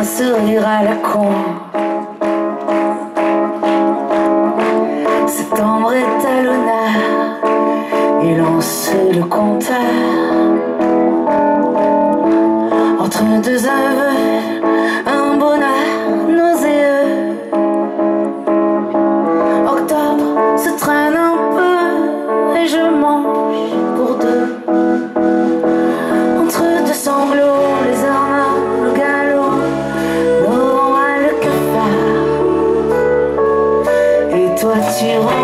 un sourire à la con. Septembre est à l'honneur, il lance le compteur. Entre deux aveux, Et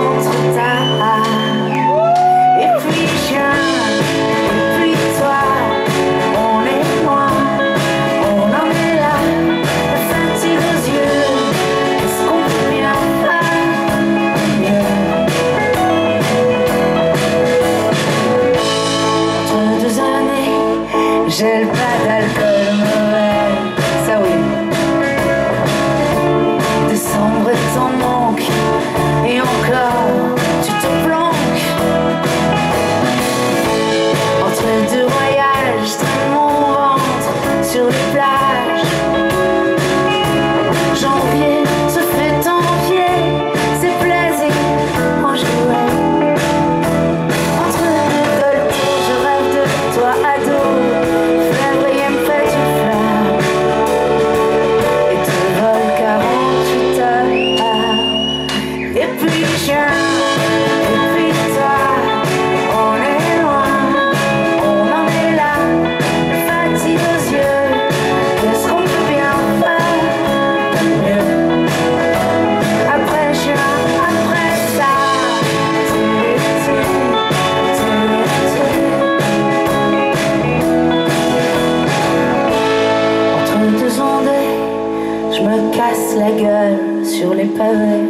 la gueule sur les pavés.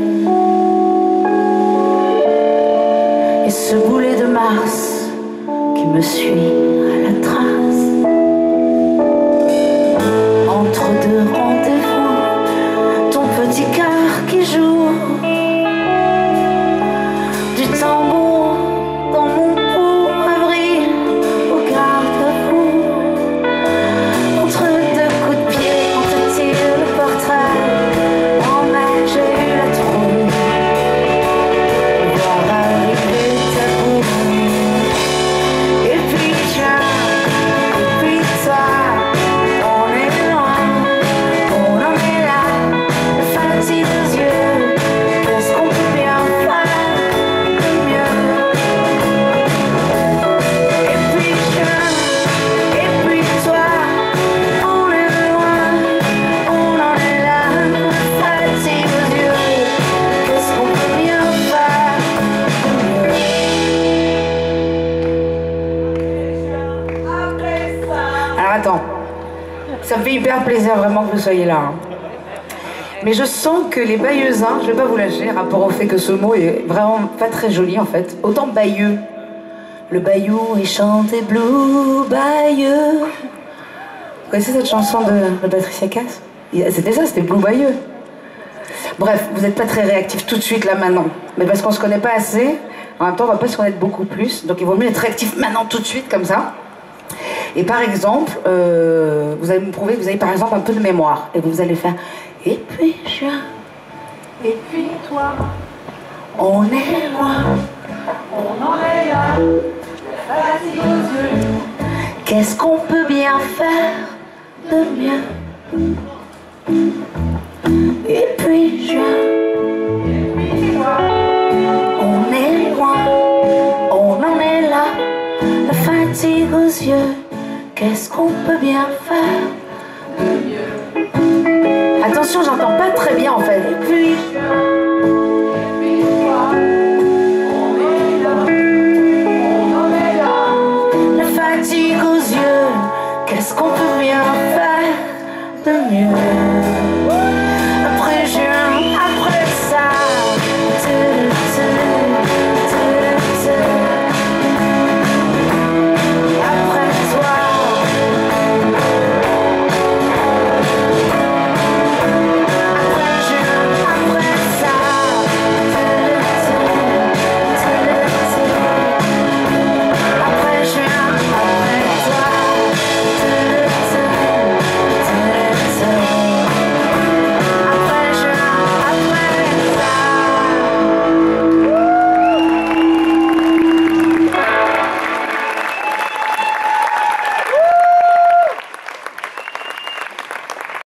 Et ce boulet de Mars qui me suit à la trace. Entre deux rendez-vous, hyper plaisir vraiment que vous soyez là. hein. Mais je sens que les bailleusins, je vais pas vous lâcher, rapport au fait que ce mot est vraiment pas très joli en fait. Autant bailleux. Le bayou, il chantait Blue Bayeux. Vous connaissez cette chanson de, Patricia Cass? C'était ça, c'était Blue Bayeux. Bref, vous n'êtes pas très réactif tout de suite là maintenant. Mais parce qu'on se connaît pas assez, en même temps on va pas se connaître beaucoup plus. Donc il vaut mieux être réactif maintenant tout de suite comme ça. Et par exemple, euh, vous allez me prouver que vous avez par exemple un peu de mémoire. Et vous allez faire Et puis je. Et puis toi. On est loin. On en est là. Fatigue aux yeux. Qu'est-ce qu'on peut bien faire de mieux? Et puis je. On est loin. On en est là. La fatigue aux yeux. Qu'est-ce qu'on peut bien faire? Attention, j'entends pas très bien en fait. Et puis. La fatigue aux yeux, qu'est-ce qu'on peut bien faire de mieux?